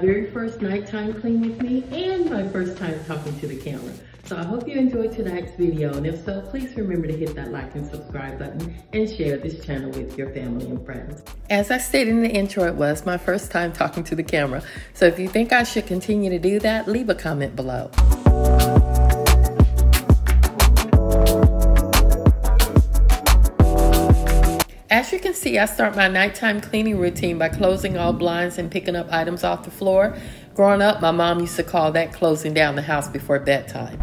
very first nighttime clean with me and my first time talking to the camera. So I hope you enjoyed tonight's video and if so, please remember to hit that like and subscribe button and share this channel with your family and friends. As I stated in the intro, it was my first time talking to the camera. So if you think I should continue to do that, leave a comment below. You can see, I start my nighttime cleaning routine by closing all blinds and picking up items off the floor. Growing up, my mom used to call that closing down the house before bedtime.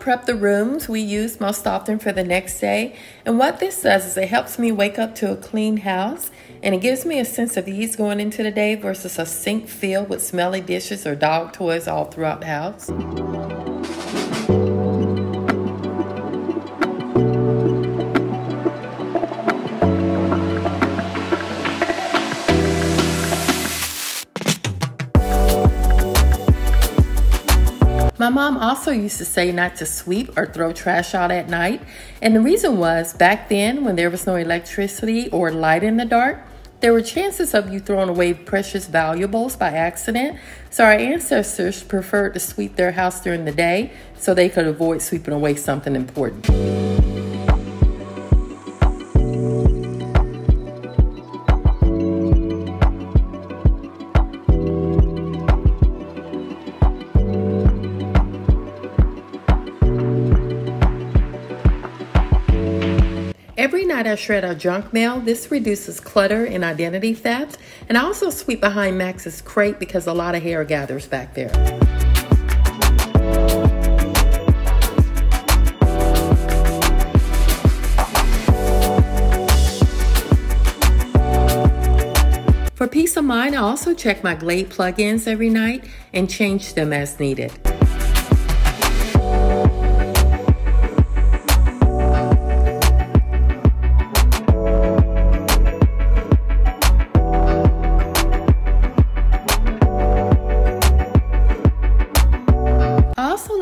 Prep the rooms we use most often for the next day. And what this does is it helps me wake up to a clean house and it gives me a sense of ease going into the day versus a sink filled with smelly dishes or dog toys all throughout the house. Mom also used to say not to sweep or throw trash out at night. And the reason was back then, when there was no electricity or light in the dark, there were chances of you throwing away precious valuables by accident. So our ancestors preferred to sweep their house during the day so they could avoid sweeping away something important. Every night I shred our junk mail. This reduces clutter and identity theft. And I also sweep behind Max's crate because a lot of hair gathers back there. For peace of mind, I also check my Glade plugins every night and change them as needed.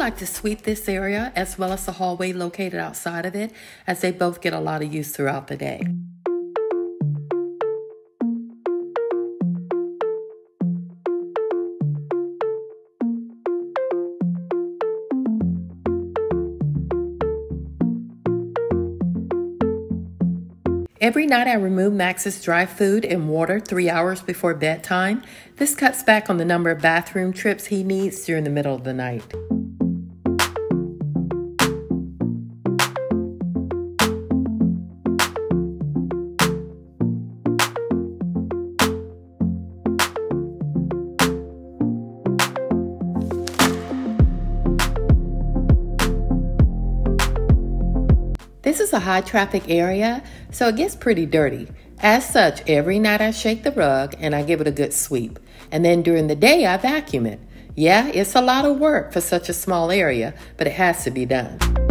Like to sweep this area as well as the hallway located outside of it as they both get a lot of use throughout the day. Every night I remove Max's dry food and water three hours before bedtime. This cuts back on the number of bathroom trips he needs during the middle of the night. This is a high traffic area, so it gets pretty dirty. As such, every night I shake the rug and I give it a good sweep. And then during the day, I vacuum it. Yeah, it's a lot of work for such a small area, but it has to be done.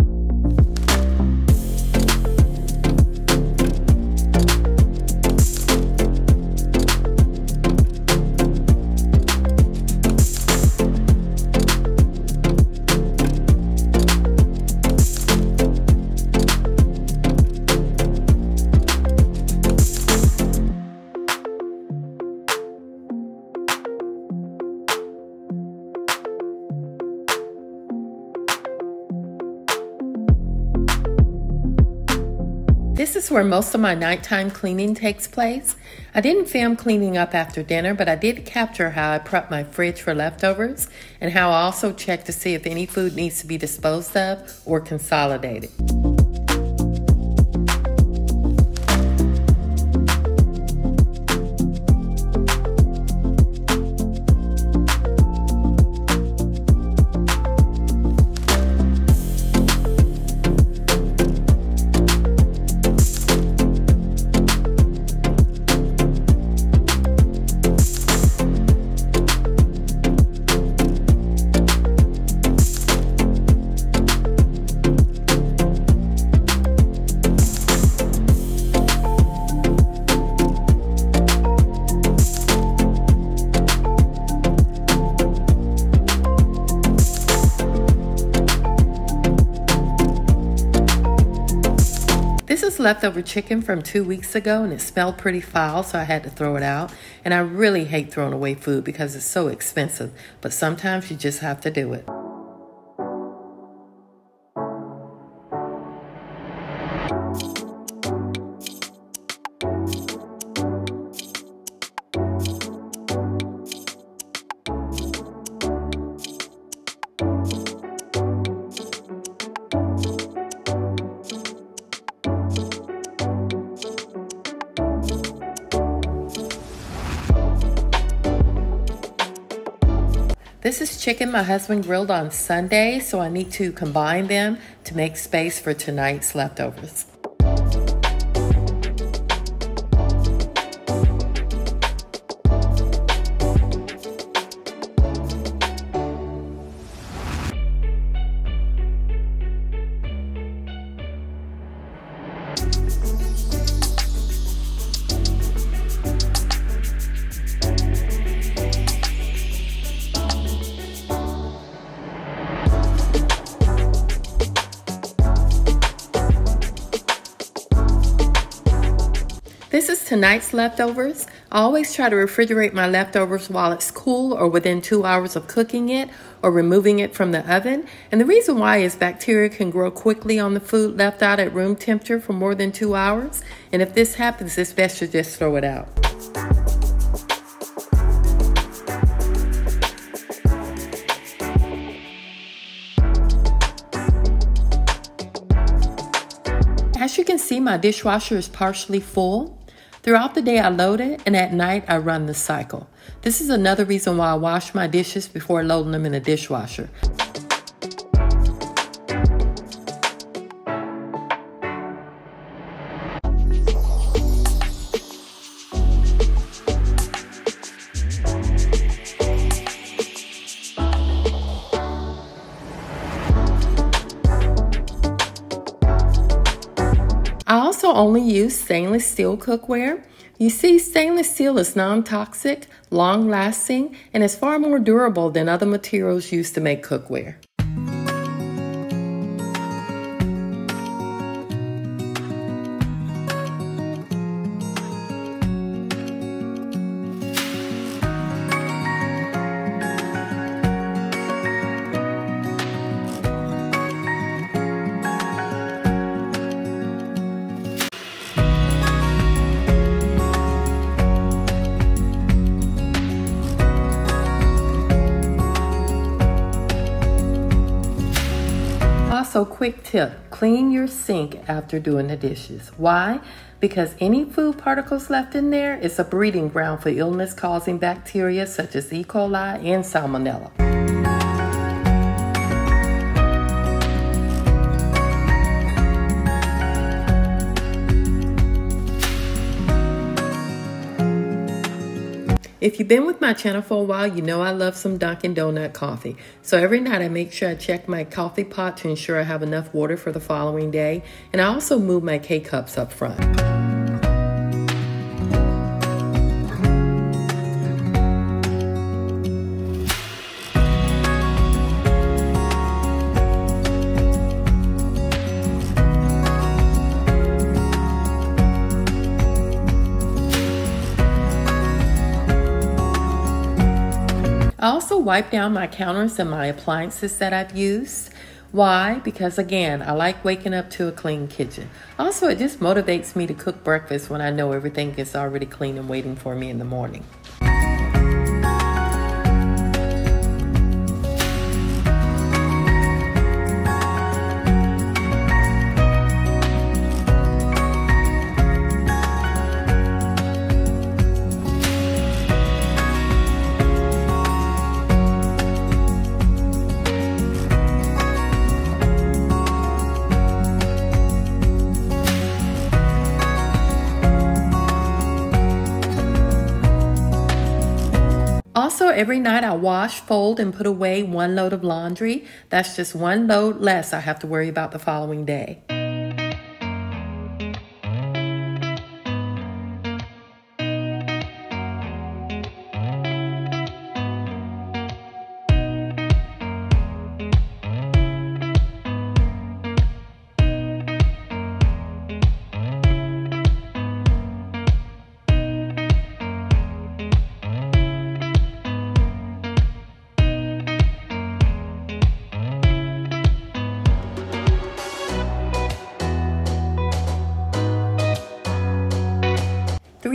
This is where most of my nighttime cleaning takes place. I didn't film cleaning up after dinner, but I did capture how I prep my fridge for leftovers and how I also check to see if any food needs to be disposed of or consolidated. Leftover chicken from two weeks ago and it smelled pretty foul, so I had to throw it out. And I really hate throwing away food because it's so expensive, but sometimes you just have to do it. This is chicken my husband grilled on Sunday, so I need to combine them to make space for tonight's leftovers. Tonight's leftovers. I always try to refrigerate my leftovers while it's cool or within two hours of cooking it or removing it from the oven. And the reason why is bacteria can grow quickly on the food left out at room temperature for more than two hours. And if this happens, it's best to just throw it out. As you can see, my dishwasher is partially full. Throughout the day, I load it, and at night, I run the cycle. This is another reason why I wash my dishes before loading them in the dishwasher. Only use stainless steel cookware. You see, stainless steel is non toxic, long lasting, and is far more durable than other materials used to make cookware. Also, quick tip clean your sink after doing the dishes. Why? Because any food particles left in there is a breeding ground for illness causing bacteria such as E. coli and salmonella. If you've been with my channel for a while, you know I love some Dunkin' Donut coffee. So every night I make sure I check my coffee pot to ensure I have enough water for the following day. And I also move my K-cups up front. Wipe down my counters and my appliances that I've used. Why? Because again, I like waking up to a clean kitchen. Also, it just motivates me to cook breakfast when I know everything is already clean and waiting for me in the morning. Every night I wash, fold, and put away one load of laundry. That's just one load less I have to worry about the following day.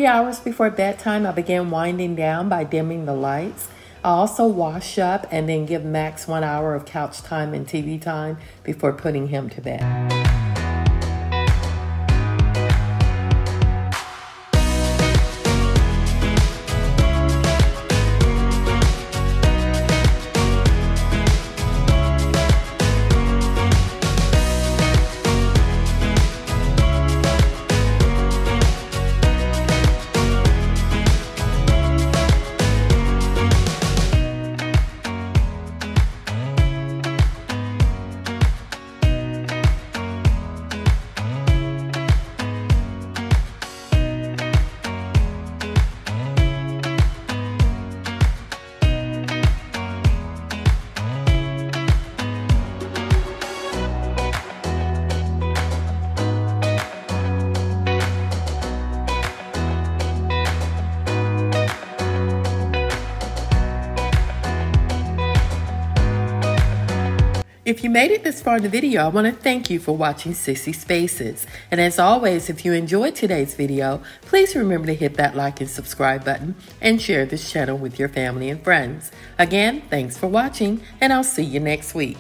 Three hours before bedtime, I begin winding down by dimming the lights. I also wash up and then give Max one hour of couch time and TV time before putting him to bed. If you made it this far in the video, I want to thank you for watching Sissy Spaces. And as always, if you enjoyed today's video, please remember to hit that like and subscribe button and share this channel with your family and friends. Again, thanks for watching, and I'll see you next week.